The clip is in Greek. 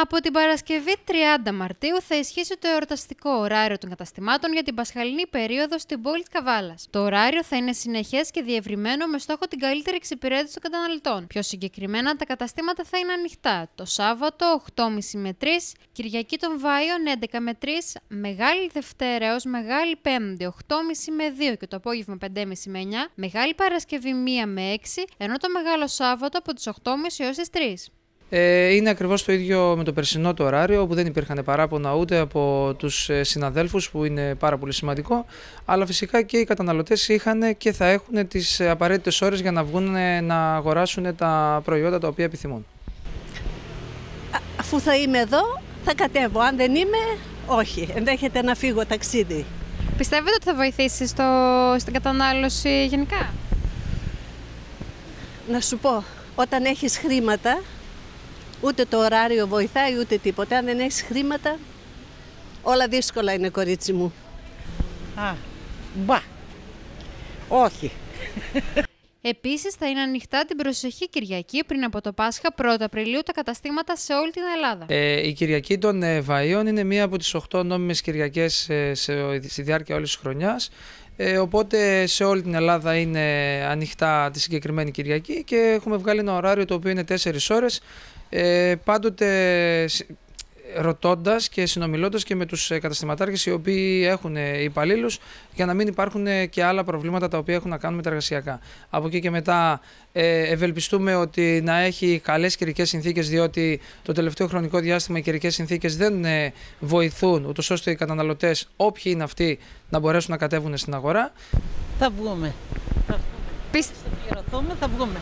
Από την Παρασκευή 30 Μαρτίου θα ισχύσει το εορταστικό ωράριο των καταστημάτων για την πασχαλινή περίοδο στην πόλη της Καβάλας. Το ωράριο θα είναι συνεχές και διευρυμένο με στόχο την καλύτερη εξυπηρέτηση των καταναλωτών. Πιο συγκεκριμένα, τα καταστήματα θα είναι ανοιχτά το Σάββατο 8.30 με 3, Κυριακή των Βάιων 11 με 3, Μεγάλη Δευτέρα έως Μεγάλη Πέμπτη 8.30 με 2 και το απόγευμα 5.30 με 9, Μεγάλη Παρασκευή 1 με 6, ενώ το Μεγάλο Σάββατο από τις 8.30 έως τις 3. Ε, είναι ακριβώς το ίδιο με το περσινό το ωράριο, όπου δεν υπήρχαν παράπονα ούτε από τους ε, συναδέλφους, που είναι πάρα πολύ σημαντικό, αλλά φυσικά και οι καταναλωτές είχαν και θα έχουν τις απαραίτητες ώρες για να βγουν να αγοράσουν τα προϊόντα τα οποία επιθυμούν. Αφού θα είμαι εδώ, θα κατέβω. Αν δεν είμαι, όχι. Ενδέχεται να φύγω ταξίδι. Πιστεύετε ότι θα βοηθήσει στο, στην κατανάλωση γενικά; Να σου πω, όταν έχεις χρήματα, Ούτε το ωράριο βοηθάει, ούτε τίποτα. Αν δεν έχεις χρήματα, όλα δύσκολα είναι, κορίτσι μου. Α, μπα. Όχι. Επίσης θα είναι ανοιχτά την προσεχή Κυριακή πριν από το Πάσχα 1 Απριλίου τα καταστήματα σε όλη την Ελλάδα. Ε, η Κυριακή των ε, Βαΐων είναι μία από τις 8 νόμιμες Κυριακές ε, σε, στη διάρκεια όλης της χρονιάς. Ε, οπότε σε όλη την Ελλάδα είναι ανοιχτά τη συγκεκριμένη Κυριακή και έχουμε βγάλει ένα ωράριο το οποίο είναι 4 ώρες ε, πάντοτε ρωτώντας και συνομιλώντας και με τους ε, καταστηματάρχες οι οποίοι έχουν ε, υπαλλήλους για να μην υπάρχουν ε, και άλλα προβλήματα τα οποία έχουν να κάνουν με τα εργασιακά. Από εκεί και μετά ευελπιστούμε ότι να έχει καλές καιρικές συνθήκες, διότι το τελευταίο χρονικό διάστημα οι καιρικές συνθήκες δεν βοηθούν, ούτως ώστε οι καταναλωτές, όποιοι είναι αυτοί, να μπορέσουν να κατέβουν στην αγορά. Θα βγούμε. Θα βγούμε. Θα βγούμε. Θα βγούμε.